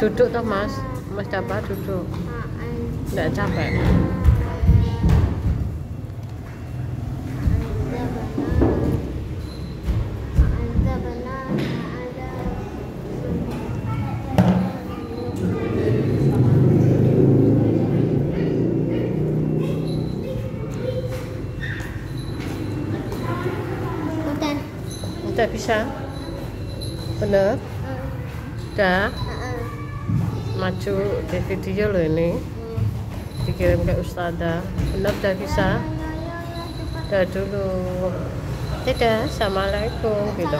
Duduk toh mas, mas dapat duduk. Nggak capek. Udah bisa? Bener? Udah? Maju di video loh ini. Dikirim ke Ustazah. Bener udah bisa? Udah dulu. Dadah, Assalamualaikum gitu.